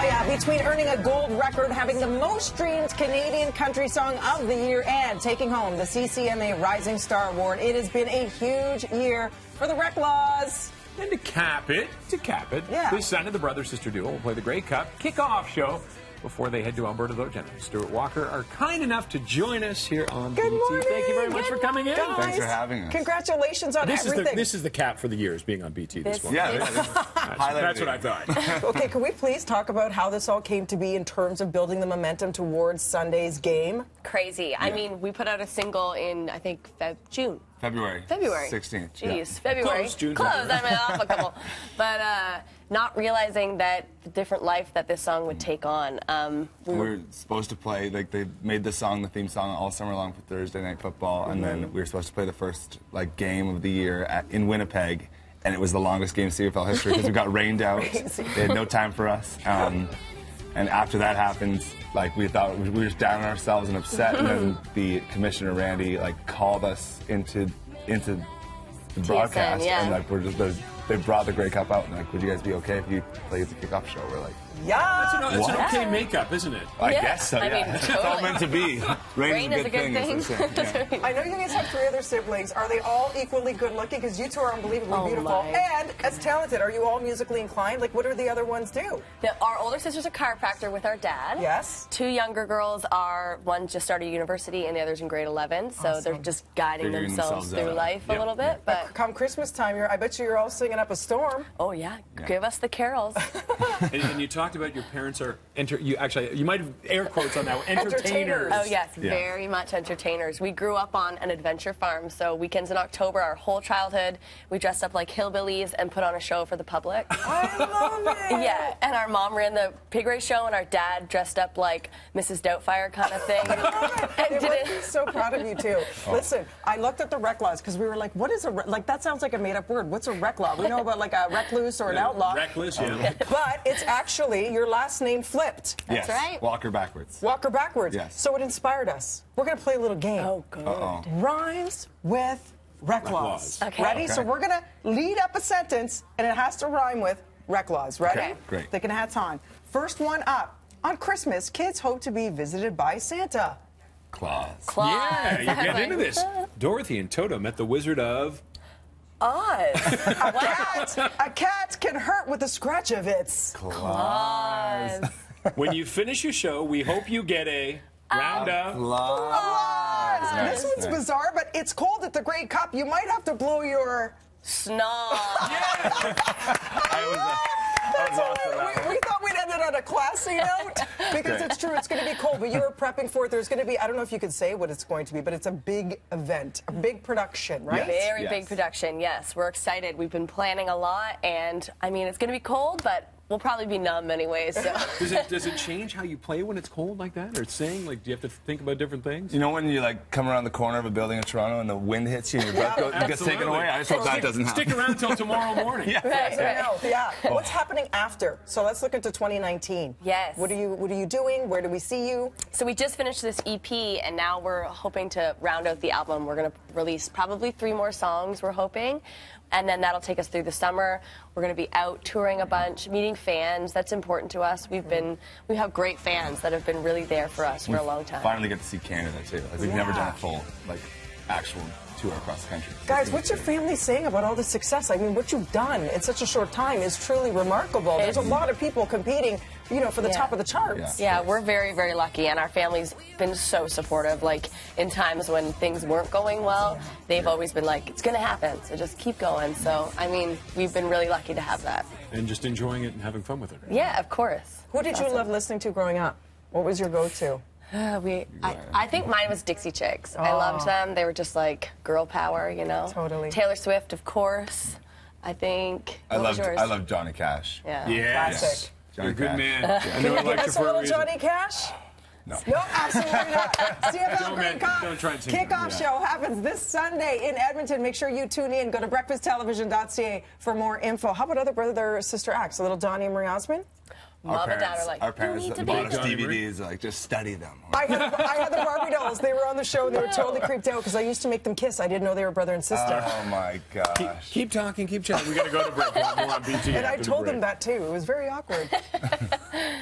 Oh, yeah, between earning a gold record, having the most streamed Canadian country song of the year, and taking home the CCMA Rising Star Award, it has been a huge year for the Reklaws. And to cap it, to cap it, Yeah. this Sunday the brother sister duo will play the Grey Cup kickoff show before they head to Alberta. Though Jenna and Stuart Walker are kind enough to join us here on Good BT. morning. Thank you very much for coming in. Guys, Thanks for having us. Congratulations on This is everything. the this is the cap for the years being on BT this, This- one. Yeah, It's- that's, That's what I thought. okay, can we please talk about how this all came to be in terms of building the momentum towards Sunday's game? crazy. I mean, we put out a single in I think Feb- June. February. February. 16th. Jeez, February. Close, June, Close. February. I mean, off a couple. But uh, not realizing that the different life that this song would take on. Um, we We were, supposed to play, like, they made the song, the theme song, all summer long for Thursday Night Football, and then we were supposed to play the first, like, game of the year at, in Winnipeg, and it was the longest game in CFL history because we got rained out. Crazy. They had no time for us. Um, and after that happened, like, we thought we were just down on ourselves and upset, and then the commissioner, Randy, like, called us into, into the broadcast, yeah. and, like, we're just, they- they brought the Grey Cup out, and, like, would you guys be okay if you played the kickoff show? We're like, Yeah. It's an, it's an What? okay makeup, isn't it? I Yeah, guess so. I Yeah, mean, it's all meant to be. Rain, rain is a good as they thing. say. Yeah. I know you guys have three other siblings. Are they all equally good looking? Because you two are unbelievably Oh, beautiful my. and as talented. Are you all musically inclined? Like, what do the other ones do? the, our older sister's a chiropractor with our dad. Yes. Two younger girls are one just started university and the other's in grade 11. So they're just guiding Figuring themselves, themselves through out. life Yeah. a little bit. But Come Christmas time, you're, I bet you you're all singing up a storm. oh yeah, give us the carols. And, and you talked about your parents are enter. You actually you might have air quotes on that. one, Entertainers. Entertainers. Oh yes, Yeah. very much entertainers. We grew up on an adventure farm, so weekends in October, our whole childhood, we dressed up like hillbillies and put on a show for the public. I love it. yeah, and our mom ran the pig race show, and our dad dressed up like Mrs. Doubtfire kind of thing. They and did must be it. so proud of you too. Oh. Listen, I looked at the Reklaws because we were like, "What is a re-? like?" That sounds like a made-up word. What's a rec law? We know about like a recluse or an outlaw, Reckless, yeah. but it's actually your last name flipped. That's yes. right. Walker backwards. Walker backwards. Yes. So it inspired us. We're gonna play a little game. Oh, good. Uh-oh. Rhymes with Reklaws. laws. Okay. Ready? Okay. So we're gonna lead up a sentence, and it has to rhyme with Reklaws. Ready? Okay, great. Thinking hats on. First one up. On Christmas, kids hope to be visited by Santa. Claws. Claws. Yeah, you I get into this. Dorothy and Toto met the Wizard of. Oz. A cat, a cat can hurt with a scratch of its. claws. When you finish your show, we hope you get a round up. Claws. this one's nice. bizarre, but it's cold at the Grey Cup. You might have to blow your. Snog. I uh, was, I was off for We, we thought we'd end it on a classy note because Great. it's true. It's going to be cold, but you were prepping for it. There's going to be. I don't know if you could say what it's going to be, but it's a big event, a big production, right? Yes. Very big production, yes. We're excited. We've been planning a lot, and I mean, it's going to be cold, but we'll probably be numb anyways. So. Does it does it change how you play when it's cold like that, or sing? Like, do you have to think about different things? You know when you like come around the corner of a building in Toronto and the wind hits you and your breath goes, gets taken away? I just hope that Stick- doesn't happen. Stick around until tomorrow morning. Yeah. Right, I right. know, yeah. Oh. What's happening after? So let's look into 2019. Yes. What are you What are you doing? Where do we see you? So we just finished this EP, and now we're hoping to round out the album. We're going to release probably three more songs. We're hoping, and then that'll take us through the summer. We're going to be out touring a bunch, meeting fans. That's important to us. We've been we have great fans that have been really there for us for a long time. Finally get to see Canada too. Like we've never done a full like actual tour across the country. Guys, what's your family saying about all the success? I mean, what you've done in such a short time is truly remarkable. There's a lot of people competing, you know, for the Yeah. top of the charts. Yeah, we're very, very lucky, and our family's been so supportive. Like in times when things weren't going well, they've always been like, "It's gonna happen, so just keep going." So, I mean, we've been really lucky to have that. And just enjoying it and having fun with it. Yeah, of course. Who did you love listening to growing up? What was your go-to? Uh, we, I, I think mine was Dixie Chicks. I loved them. They were just like girl power, you know. Totally. Taylor Swift, of course. I think. I what love? I love Johnny Cash. Yeah. Yes. Classic. You're a good Cash. man. Yeah. I know I Give us a little reason. Johnny Cash? No. No, absolutely not. CFL Don't Grey Cup don't try and sing kickoff that. show happens this Sunday in Edmonton. Make sure you tune in. Go to breakfasttelevision.ca for more info. How about other brother sister acts? A little Donnie and Marie Osmond? Mom and dad are like, our "You parents need to bought us DVDs. Like, just study them. I had, I had the Barbie dolls. They were on the show and they were totally creeped out because I used to make them kiss. I didn't know they were brother and sister. Oh my gosh. Keep talking, keep chatting. We got to go to break. We're on BT and I after the told them that too. It was very awkward.